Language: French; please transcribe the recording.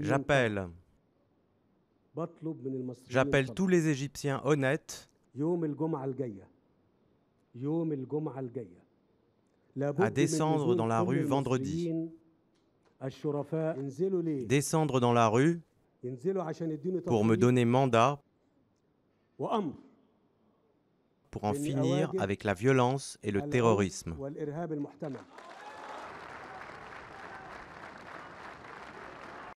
J'appelle. J'appelle tous les Égyptiens honnêtes. à descendre dans la rue vendredi. Descendre dans la rue pour me donner mandat. pour en finir avec la violence et le terrorisme.